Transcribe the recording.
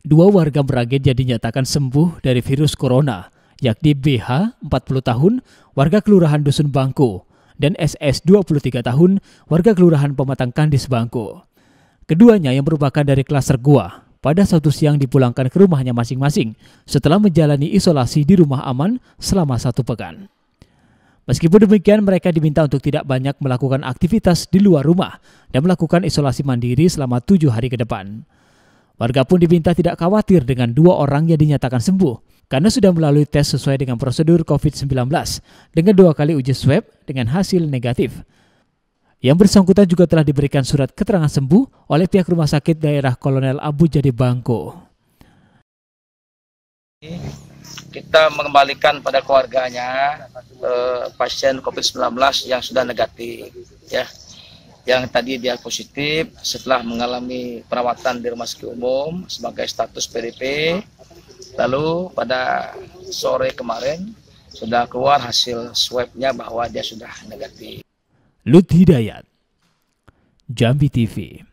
Dua warga Merangin yang dinyatakan sembuh dari virus corona, yakni BH, 40 tahun, warga Kelurahan Dusun Bangku, dan SS, 23 tahun, warga Kelurahan Pematang Kandis Bangku. Keduanya yang merupakan dari klaster Gua, pada satu siang dipulangkan ke rumahnya masing-masing setelah menjalani isolasi di rumah aman selama satu pekan. Meskipun demikian, mereka diminta untuk tidak banyak melakukan aktivitas di luar rumah dan melakukan isolasi mandiri selama tujuh hari ke depan. Warga pun diminta tidak khawatir dengan dua orang yang dinyatakan sembuh karena sudah melalui tes sesuai dengan prosedur COVID-19 dengan dua kali uji swab dengan hasil negatif. Yang bersangkutan juga telah diberikan surat keterangan sembuh oleh pihak Rumah Sakit Daerah Kolonel Abu Jadi Bangko kita mengembalikan pada keluarganya eh, pasien COVID-19 yang sudah negatif ya yang tadi dia positif setelah mengalami perawatan di rumah sakit umum sebagai status PDP lalu pada sore kemarin sudah keluar hasil swabnya bahwa dia sudah negatif. Lut Hidayat, Jambi TV.